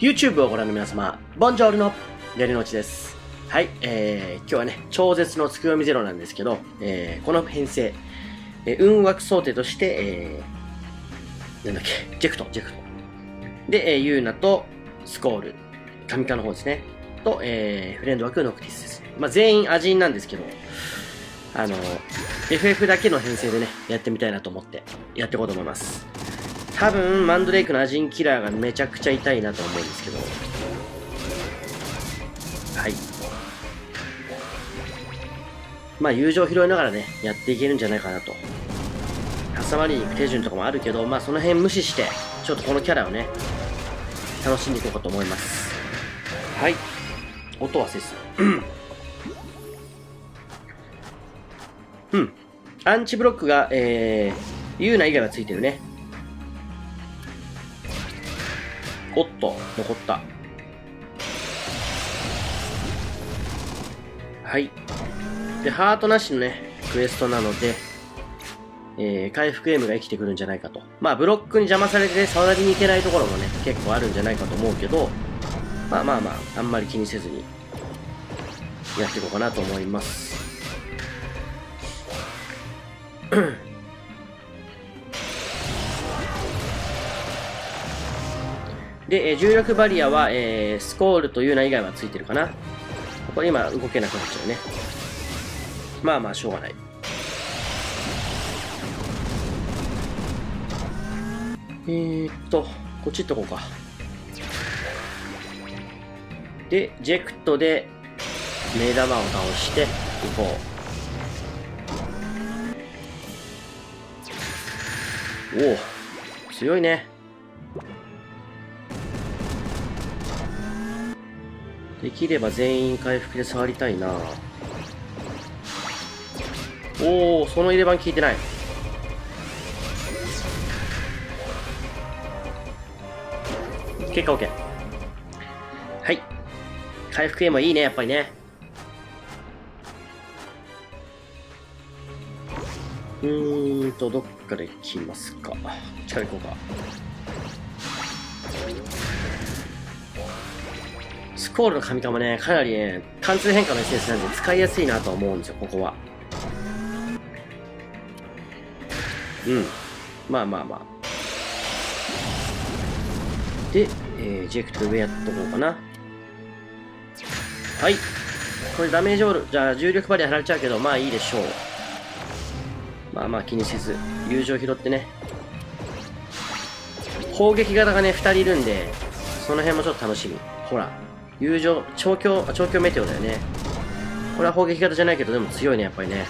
YouTube をご覧の皆様、 Buongiorno デリノチです。はい、えー、今日はね、超絶のツクヨミ零なんですけど、えー、この編成、えー運枠想定として、えー、なんだっけ、ジェクト、ジェクト。で、えー、ユウナとスコール、神化の方ですね。と、えー、フレンド枠ノクティスです。まあ、全員アジンなんですけど、あの、FF だけの編成でね、やってみたいなと思って、やっていこうと思います。多分、マンドレイクのアジンキラーがめちゃくちゃ痛いなと思うんですけど、はい。まあ、友情拾いながらね、やっていけるんじゃないかなと。挟まりに行く手順とかもあるけど、まあ、その辺無視して、ちょっとこのキャラをね、楽しんでいこうかと思います。はい。音はせず。うん。アンチブロックが、えー、ユーナ以外はついてるね。と、残った。はい。で、ハートなしのね、クエストなので、えー、回復エムが生きてくるんじゃないかと。まあ、ブロックに邪魔されてね触りに行けないところもね、結構あるんじゃないかと思うけど、まあまあまあ、あんまり気にせずに、やっていこうかなと思います。で、え重力バリアは、えースコールというの以外はついてるかな。これ今動けなくなっちゃうね。まあまあ、しょうがない。えー、っと、こっち行っとこうか。で、ジェクトで、目玉を倒して、行こう。おお、強いね。できれば全員回復で触りたいな。おおその入れ番効いてない。結果 OK はい。回復エイムはいいねやっぱりね。うーんとどっから行きますか。こっちから行こうか。スコールの神化もね、かなりね、貫通変化のエッセンスなんで使いやすいなと思うんですよ、ここは。うん。まあまあまあ。で、えー、ジェクト上やっとこうかな。はい。これダメージオール、じゃあ重力バリア貼られちゃうけど、まあいいでしょう。まあまあ気にせず、友情拾ってね。攻撃型がね、2人いるんで、その辺もちょっと楽しみ。ほら。友情、調教、あ調教メテオだよね。これは砲撃型じゃないけど、でも強いね、やっぱりね。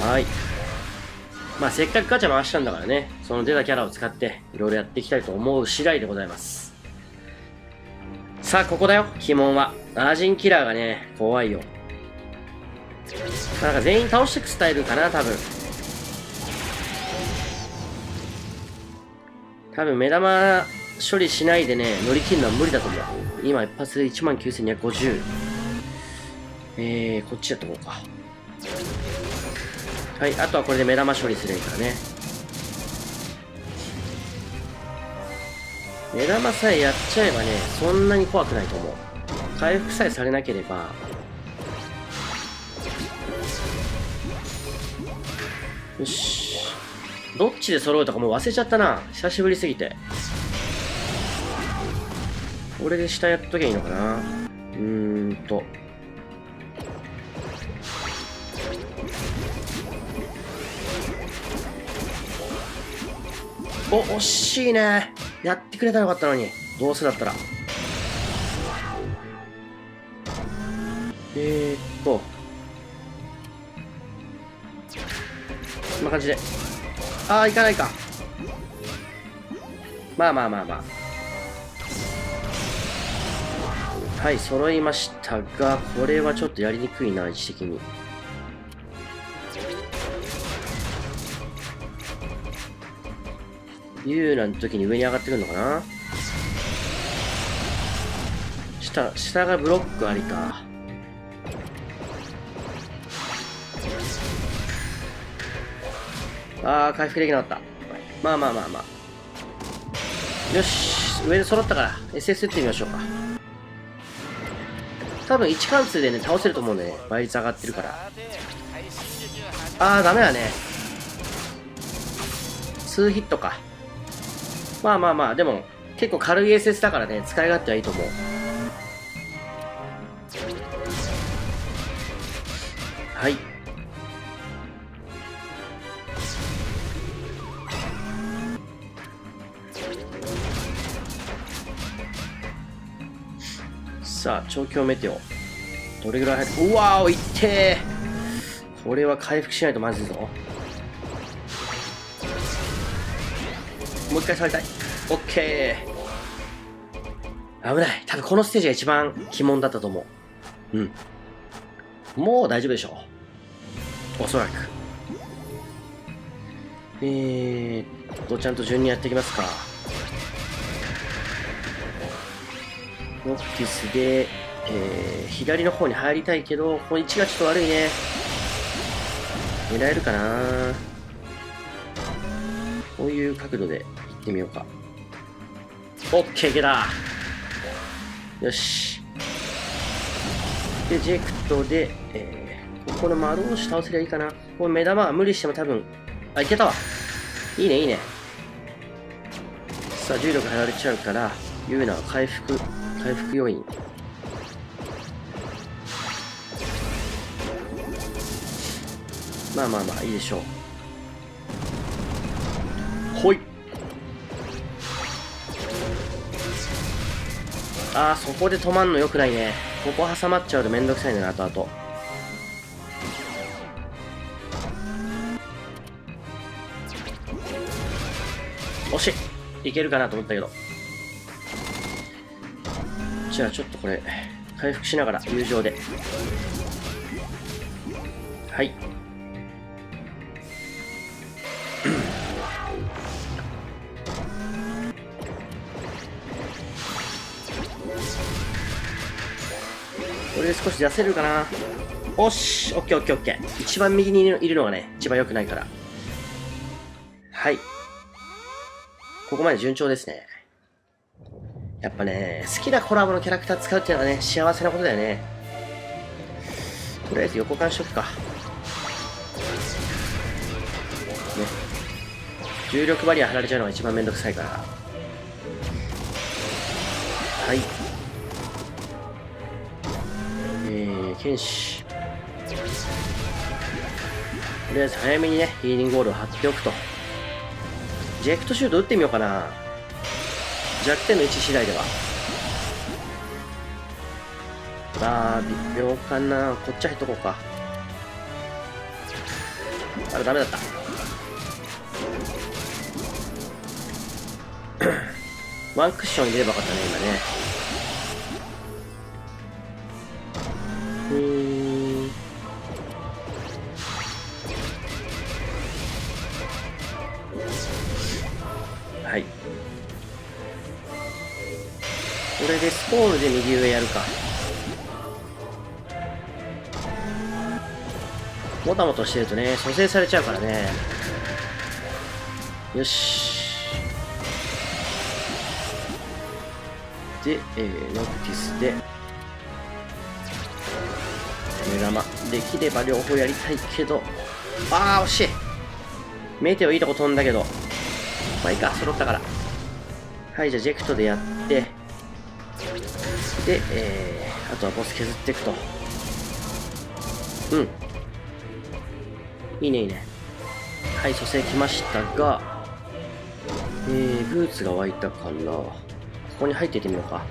はい。まあ、せっかくガチャ回したんだからね、その出たキャラを使って、いろいろやっていきたいと思う次第でございます。さあ、ここだよ、鬼門は。アージンキラーがね、怖いよ。なんか全員倒していくスタイルかな、多分。多分、目玉処理しないでね、乗り切るのは無理だと思う。今一発で19,250。えー、こっちやっとこうか。はい、あとはこれで目玉処理すればいいからね。目玉さえやっちゃえばね、そんなに怖くないと思う。回復さえされなければ、よし。どっちで揃うとかもう忘れちゃったな。久しぶりすぎて。これで下やっときゃいいのかなうーんと。お、惜しいね。やってくれたらよかったのに。どうせだったら。えー、っと。こんな感じで。ああ、いかないか。まあまあまあまあ。はい、揃いましたが、これはちょっとやりにくいな、位置的に。ユーナの時に上に上がってくるのかな？下、下がブロックありか。あー、回復できなかった。まあまあまあまあ。よし上で揃ったから SS 打ってみましょうか多分1貫通でね倒せると思うんでね。倍率上がってるから。あーダメだね。数ヒットか。まあまあまあでも結構軽い SS だからね。使い勝手はいいと思う。はい。さあ調教メテオ。どれぐらい入る？うわーいってー。これは回復しないとまずいぞ。もう一回触りたい。オッケー。危ない。多分このステージが一番鬼門だったと思う。うん。もう大丈夫でしょう。おそらく。えーっとちゃんと順にやっていきますか。ノクティスで、えー、左の方に入りたいけど、この位置がちょっと悪いね。狙えるかなこういう角度で行ってみようか。オッケー、いけたよし。で、ジェクトで、えー、ここの丸押し倒せりゃいいかな。この目玉は無理しても多分、あ、いけたわ。いいね、いいね。さあ、重力離れちゃうから、ユーナは回復回復要因。まあまあまあいいでしょう。ほい。ああそこで止まんのよくないね。ここ挟まっちゃうとめんどくさいね後々。惜しいけるかなと思ったけど。じゃあちょっとこれ回復しながら友情で。はい。これで少し出せるかな。おしオッケーオッケーオッケー。一番右にいるのがね一番良くないから。はい。ここまで順調ですね。やっぱね、好きなコラボのキャラクター使うっていうのはね、幸せなことだよね。とりあえず横感しとくか。ね。重力バリア貼られちゃうのが一番めんどくさいから。はい。えー、剣士。とりあえず早めにね、ヒーリングゴールを貼っておくと。ジェクトシュート打ってみようかな。弱点の位置次第では。あ微妙かな。こっち入っとこうか。あれダメだった。ワンクッション入れればよかったね今ね。で右上やるか。もたもたしてるとね蘇生されちゃうからね。よし。で、えー、ノクティスで。目玉できれば両方やりたいけど。ああ惜しい。メテオいいとこ飛んだけど。まあいいか。揃ったから。はいじゃあジェクトでやって。で、えー、あとはボス削っていくと。うん。いいね、いいね。はい、蘇生来ましたが、えー、ブーツが湧いたかな。ここに入っていってみようか。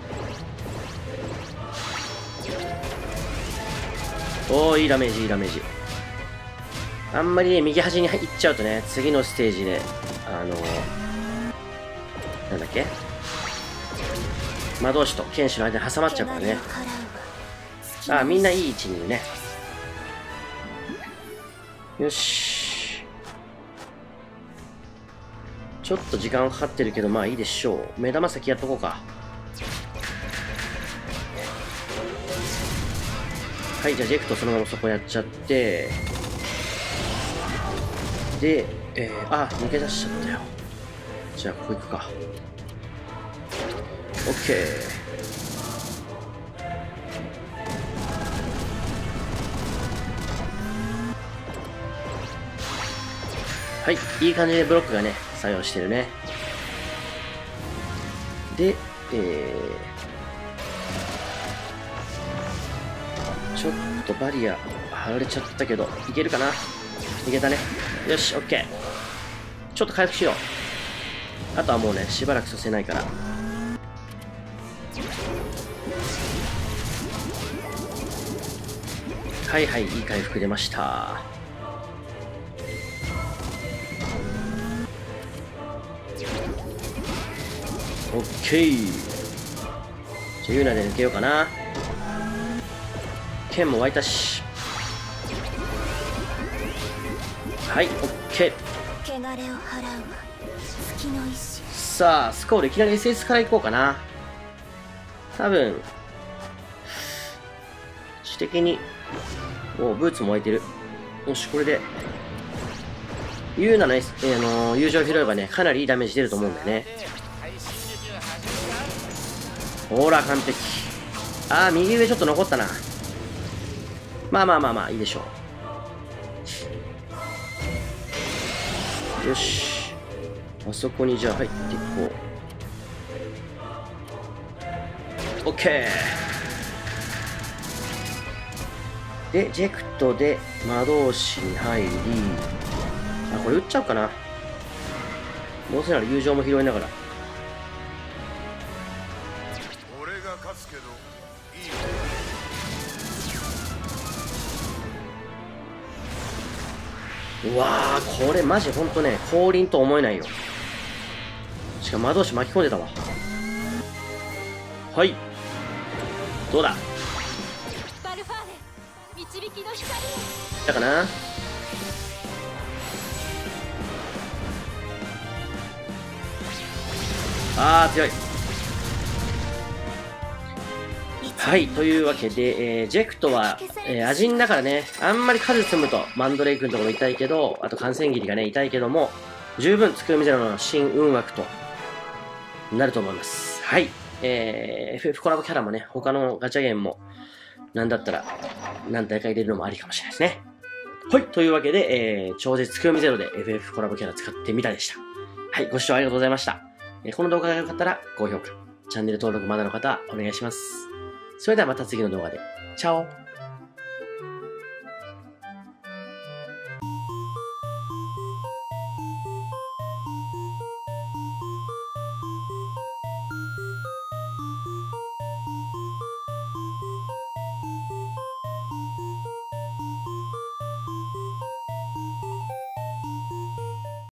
おー、いいダメージ、いいダメージ。あんまりね、右端に行っちゃうとね、次のステージで、あのー、なんだっけ？魔導士と剣士の間に挟まっちゃうからね。ああみんないい位置にいるね。よし。ちょっと時間かかってるけどまあいいでしょう。目玉先やっとこうか。はいじゃあジェクトそのままそこやっちゃって。で、えー、あ抜け出しちゃったよ。じゃあここ行くか OK はい、いい感じでブロックがね、作用してるね。で、えー、ちょっとバリア貼られちゃったけど、いけるかな？いけたね。よし、オッケー。ちょっと回復しよう。あとはもうね、しばらくさせないから。はいはい、いい回復出ました。オッケー。じゃあユーナで抜けようかな。剣も湧いたし。はいオッケー。さあスコールいきなり SS からいこうかな。多分知的におブーツも湧いてるよしこれでユーナの,、えー、の友情拾えばねかなりいいダメージ出ると思うんだよねほら、完璧。あー、右上ちょっと残ったな。まあまあまあまあ、いいでしょう。よし。あそこにじゃあ入っていこう。オッケー。で、ジェクトで魔導士に入り、あ、これ撃っちゃうかな。どうせなら友情も拾いながら。うわー、これマジほんとね、降臨と思えないよ。しかも魔導士巻き込んでたわ。はい。どうだ？だかなあー、強い。はい、というわけで、えー、ジェクトは、えー、アジンだからね、あんまり数積むと、マンドレイ君とかも痛いけど、あと感染切りがね、痛いけども、十分、つくみゼロの新運枠となると思います。はい。えー、FF コラボキャラもね、他のガチャゲームも、なんだったら、何大会入れるのもありかもしれないですね。はい。というわけで、えー、超絶つくよみゼロで FF コラボキャラ使ってみたでした。はい。ご視聴ありがとうございました。えー、この動画が良かったら、高評価、チャンネル登録まだの方お願いします。それではまた次の動画で。チャオ